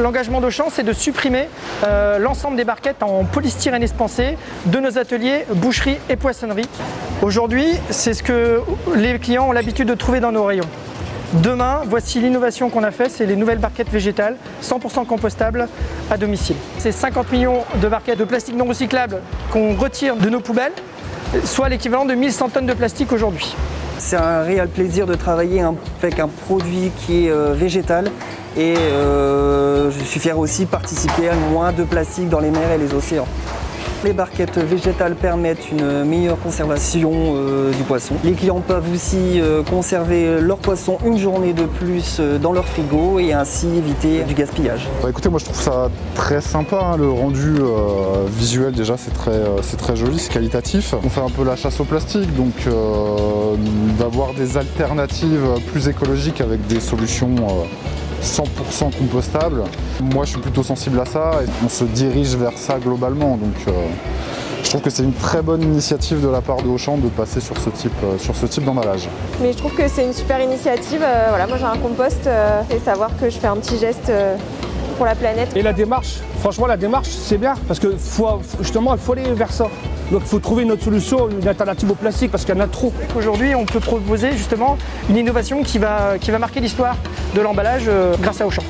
l'engagement d'Auchan, c'est de supprimer euh, l'ensemble des barquettes en polystyrène espancé de nos ateliers boucherie et poissonnerie. Aujourd'hui, c'est ce que les clients ont l'habitude de trouver dans nos rayons. Demain, voici l'innovation qu'on a fait, c'est les nouvelles barquettes végétales 100% compostables à domicile. C'est 50 millions de barquettes de plastique non recyclable qu'on retire de nos poubelles, soit l'équivalent de 1100 tonnes de plastique aujourd'hui. C'est un réel plaisir de travailler avec un produit qui est euh, végétal et euh, je suis fier aussi de participer à moins de plastique dans les mers et les océans. Les barquettes végétales permettent une meilleure conservation euh, du poisson. Les clients peuvent aussi euh, conserver leur poisson une journée de plus dans leur frigo et ainsi éviter du gaspillage. Bah, écoutez, moi je trouve ça très sympa, hein, le rendu visuel déjà c'est très, c'est très joli, c'est qualitatif. On fait un peu la chasse au plastique, donc d'avoir des alternatives plus écologiques avec des solutions 100% compostable. Moi, je suis plutôt sensible à ça et on se dirige vers ça globalement. Donc, euh, je trouve que c'est une très bonne initiative de la part de Auchan de passer sur ce type, euh, sur ce type d'emballage. Mais je trouve que c'est une super initiative. Euh, voilà, moi, j'ai un compost et savoir que je fais un petit geste pour la planète. Et la démarche, franchement, la démarche, c'est bien parce que faut, justement, il faut aller vers ça. Donc il faut trouver une autre solution, une alternative au plastique parce qu'il y en a trop. Aujourd'hui, on peut proposer justement une innovation qui va, marquer l'histoire de l'emballage grâce à Auchan.